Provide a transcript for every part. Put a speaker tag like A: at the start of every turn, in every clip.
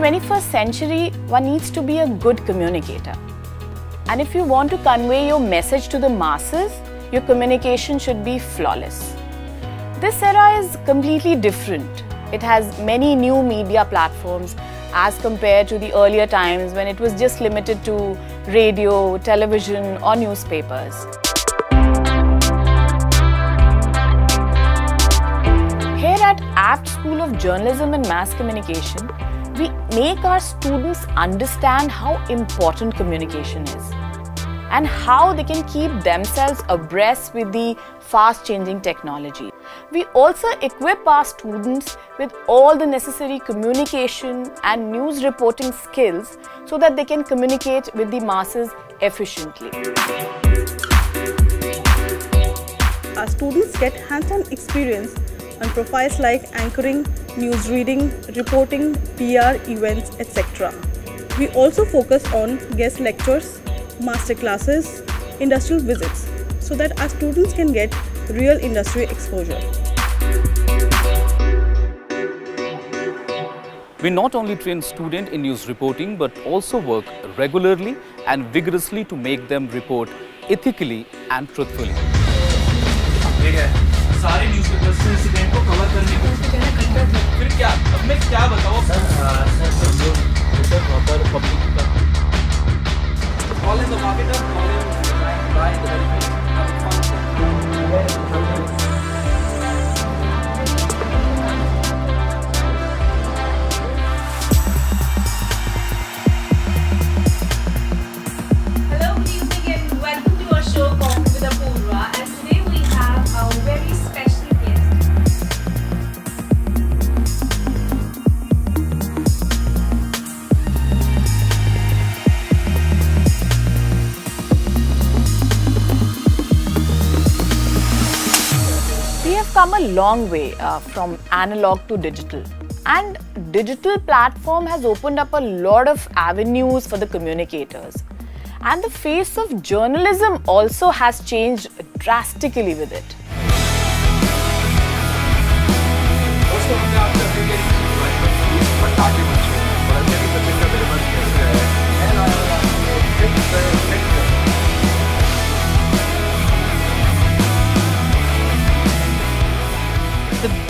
A: 21st century, one needs to be a good communicator. And if you want to convey your message to the masses, your communication should be flawless. This era is completely different. It has many new media platforms as compared to the earlier times when it was just limited to radio, television, or newspapers. Here at AAFT School of Journalism and Mass Communication, we make our students understand how important communication is and how they can keep themselves abreast with the fast changing technology. We also equip our students with all the necessary communication and news reporting skills so that they can communicate with the masses efficiently.
B: Our students get hands-on experience on profiles like anchoring, news reading, reporting, PR, events, etc. We also focus on guest lectures, master classes, industrial visits so that our students can get real industry exposure.
C: We not only train students in news reporting but also work regularly and vigorously to make them report ethically and truthfully.
D: सारे newspapers से incident को cover करने को फिर क्या? अब मैं क्या बताऊँ?
A: Come a long way uh, from analog to digital. And digital platform has opened up a lot of avenues for the communicators. And the face of journalism also has changed drastically with it.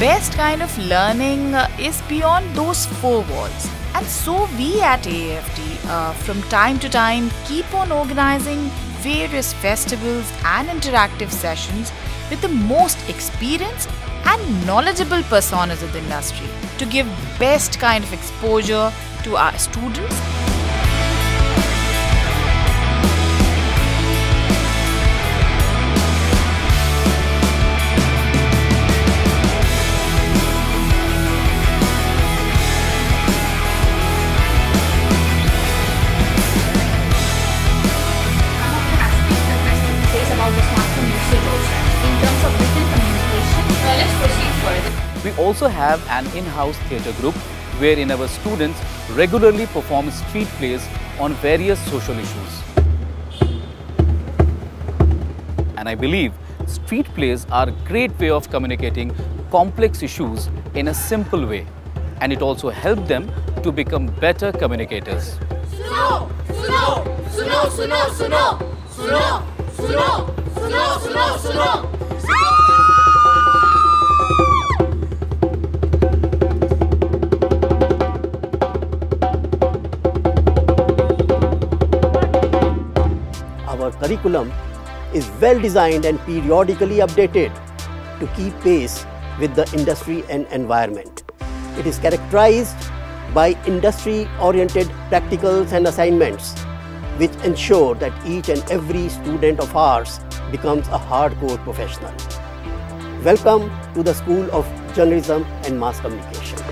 A: Best kind of learning uh, is beyond those four walls. And so we at AAFT, uh, from time to time, keep on organizing various festivals and interactive sessions with the most experienced and knowledgeable personas of the industry to give best kind of exposure to our students
C: We also have an in-house theatre group wherein our students regularly perform street plays on various social issues. And I believe street plays are a great way of communicating complex issues in a simple way. And it also helps them to become better communicators.
E: Our curriculum is well designed and periodically updated to keep pace with the industry and environment. It is characterized by industry oriented practicals and assignments, which ensure that each and every student of ours becomes a hardcore professional. Welcome to the School of Journalism and Mass Communication.